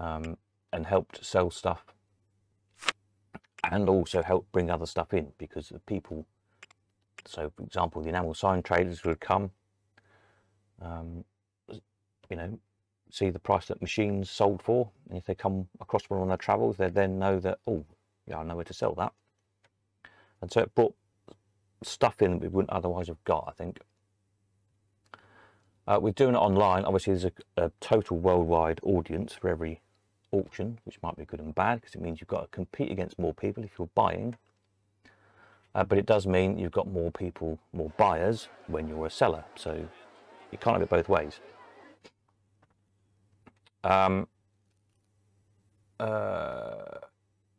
um, and helped sell stuff and also help bring other stuff in because the people so for example the enamel sign traders would come um, you know see the price that machines sold for and if they come across one on their travels they then know that oh yeah I know where to sell that. And so it brought stuff in that we wouldn't otherwise have got I think. Uh, we're doing it online. Obviously there's a, a total worldwide audience for every auction, which might be good and bad because it means you've got to compete against more people if you're buying. Uh, but it does mean you've got more people, more buyers when you're a seller. So you can't have it both ways. Um, uh,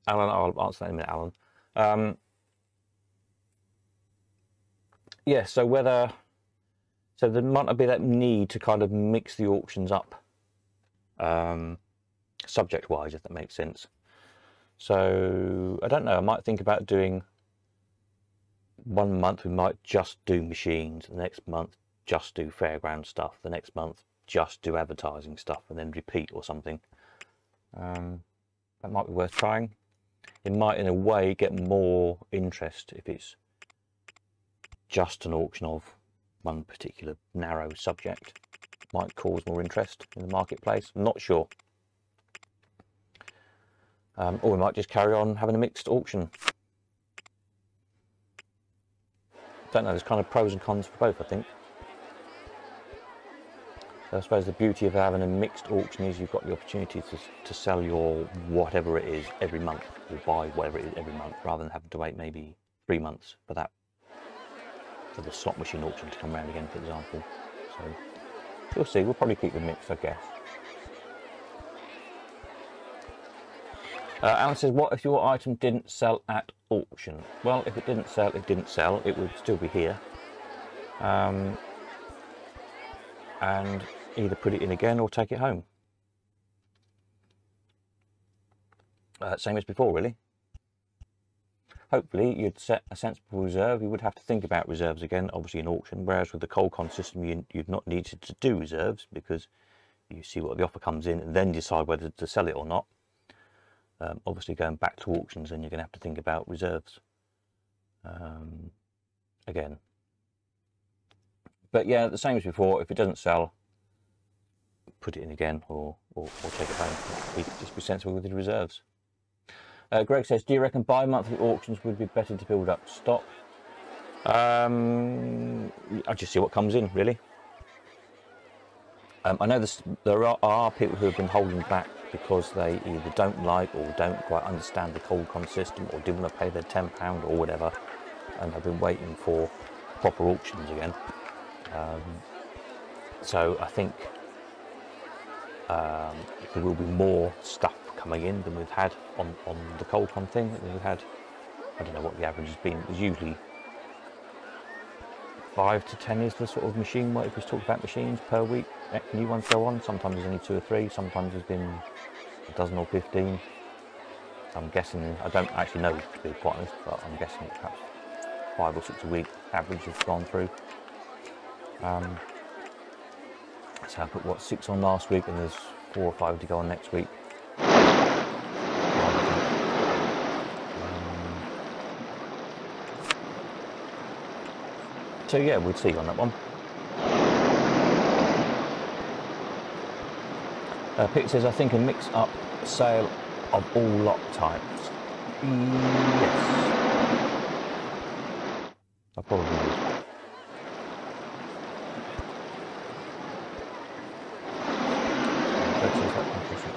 Alan, I'll answer that in a minute, Alan. Um, yeah, so whether, so there might not be that need to kind of mix the auctions up. Um, subject wise, if that makes sense. So I don't know, I might think about doing one month we might just do machines, the next month just do fairground stuff, the next month just do advertising stuff and then repeat or something. Um, that might be worth trying. It might in a way get more interest if it's just an auction of one particular narrow subject. Might cause more interest in the marketplace. I'm not sure. Um, or we might just carry on having a mixed auction. Don't know, there's kind of pros and cons for both, I think. So I suppose the beauty of having a mixed auction is you've got the opportunity to, to sell your whatever it is every month, or buy whatever it is every month, rather than having to wait maybe three months for that, for the slot machine auction to come around again, for example. So we'll see, we'll probably keep the mix, I guess. Uh, Alan says, what if your item didn't sell at auction? Well, if it didn't sell, it didn't sell. It would still be here. Um, and either put it in again or take it home. Uh, same as before, really. Hopefully, you'd set a sensible reserve. You would have to think about reserves again, obviously in auction, whereas with the Coldcon system, you, would not needed to do reserves because you see what the offer comes in and then decide whether to sell it or not. Um, obviously going back to auctions then you're going to have to think about reserves um, again. But yeah, the same as before, if it doesn't sell, put it in again or, or, or take it home. Just be sensible with the reserves. Uh, Greg says, do you reckon bi-monthly auctions would be better to build up stock? Um, I just see what comes in, really. Um, I know this, there are, are people who have been holding back because they either don't like or don't quite understand the Coldcon system or didn't want to pay their £10 or whatever and have been waiting for proper auctions again. Um, so I think um, there will be more stuff coming in than we've had on, on the Coldcon thing. We've had, I don't know what the average has been, it's usually five to ten is the sort of machine work. if we talk about machines per week new ones go on. Sometimes there's only two or three sometimes there's been a dozen or 15 I'm guessing I don't actually know to be quite honest but I'm guessing perhaps five or six a week average has gone through. Um, so I put what six on last week and there's four or five to go on next week So yeah, we'll see on that one. Uh, Pick says, I think a mix-up sale of all lot types. Yes. I probably would.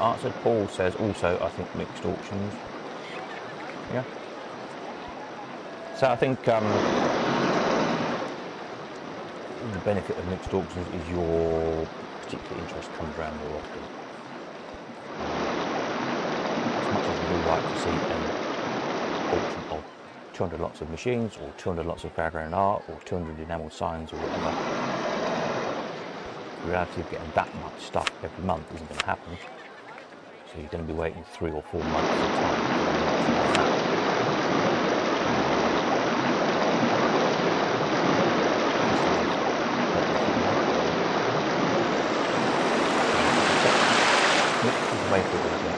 Answered. Paul says also, I think mixed auctions. Yeah. So I think um, benefit of mixed auctions is your particular interest comes around more often. As much as we would like to see an auction of 200 lots of machines or 200 lots of fairground art or 200 enamel signs or whatever, the reality of getting that much stuff every month isn't going to happen. So you're going to be waiting three or four months at a time wait for it. I think.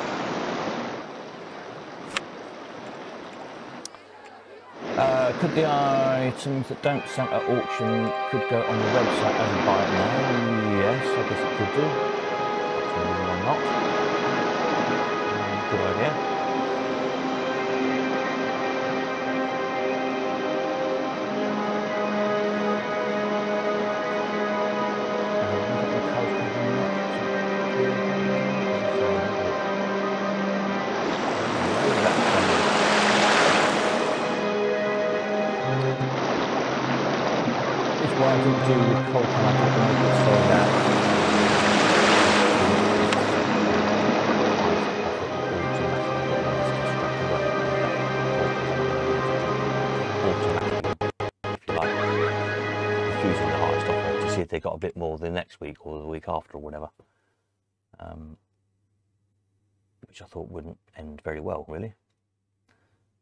Uh, could the items that don't sell at auction could go on the website as a buy it now? Yes, I guess it could do. Not? Do with cold contact and make it that to see if they got a bit more the next week or the week after or whatever. Um, which I thought wouldn't end very well, really.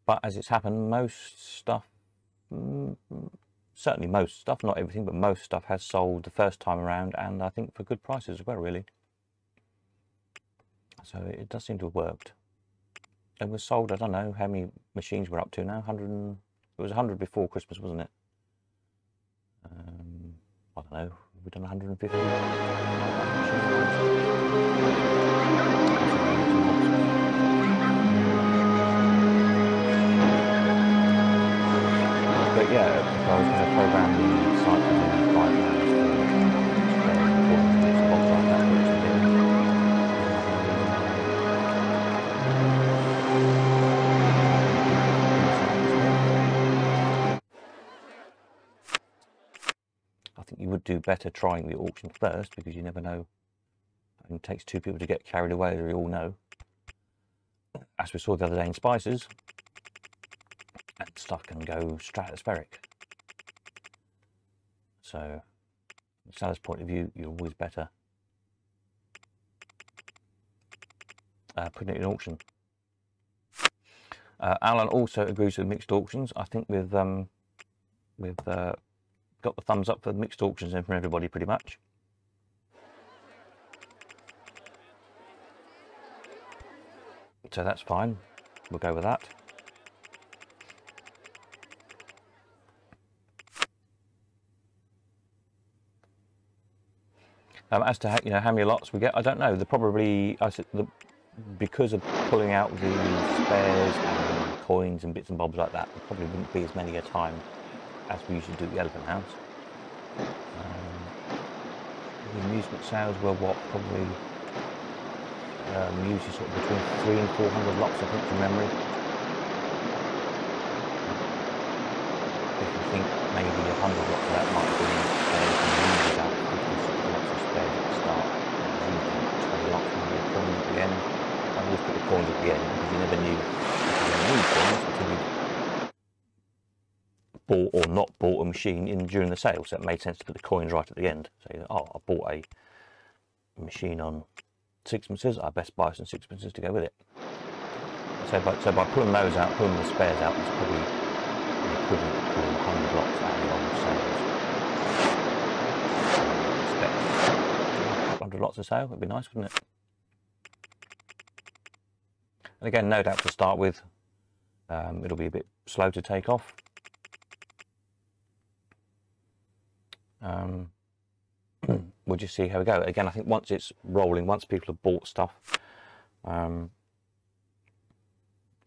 But as it's happened, most stuff mm, certainly most stuff, not everything, but most stuff has sold the first time around and I think for good prices as well, really. So it does seem to have worked. It was sold, I don't know how many machines we're up to now, 100 and, it was 100 before Christmas, wasn't it? Um, I don't know, we've done 150 yeah, I was going to program the site I think you would do better trying the auction first because you never know. And It takes two people to get carried away, as we all know. As we saw the other day in Spices, stuff can go stratospheric. So, from seller's point of view, you're always better uh, putting it in auction. Uh, Alan also agrees with mixed auctions. I think we've um, we've uh, got the thumbs up for mixed auctions in from everybody pretty much. So that's fine. We'll go with that. Um, as to how, you know how many lots we get, I don't know. They're probably I said, the, because of pulling out the spares and coins and bits and bobs like that. There probably wouldn't be as many a time as we usually do at the Elephant House. Um, the amusement sales were what probably um, usually sort of between three and four hundred lots, I think, from memory. If you think maybe a hundred lots of that might have been spares and about 50, 60 lots of spares at the start. And 20 lots maybe a coin at the end. I always put the coins at the end because you never knew if you were need coins until you bought or not bought a machine in during the sale. So it made sense to put the coins right at the end. So, oh, I bought a machine on sixpences, I best buy some sixpences to go with it. So by, so by pulling those out, pulling the spares out, it's probably the equivalent pulling 100 lots out of the old sales. So expect 100 lots of sale, would be nice, wouldn't it? And again, no doubt to start with, um, it'll be a bit slow to take off. Um, we'll just see how we go. Again, I think once it's rolling, once people have bought stuff, um,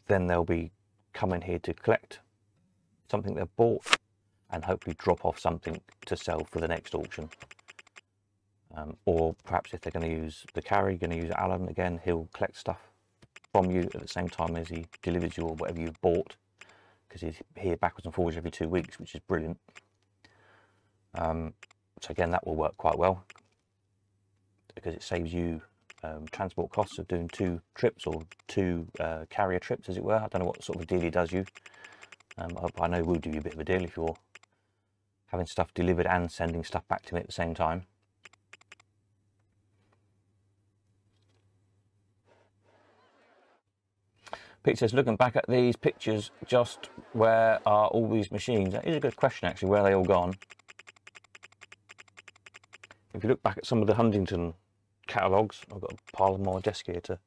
then they'll be coming here to collect something they've bought and hopefully drop off something to sell for the next auction. Um, or perhaps if they're going to use the carry, going to use Alan again, he'll collect stuff from you at the same time as he delivers you or whatever you've bought because he's here backwards and forwards every two weeks, which is brilliant. Um, so again, that will work quite well because it saves you um, transport costs of doing two trips or two uh, carrier trips, as it were. I don't know what sort of deal he does you. Um, I, I know we'll do you a bit of a deal if you're having stuff delivered and sending stuff back to me at the same time. Pete says, looking back at these pictures, just where are all these machines? That is a good question, actually, where are they all gone? If you look back at some of the Huntington catalogues, I've got a pile of my desk here to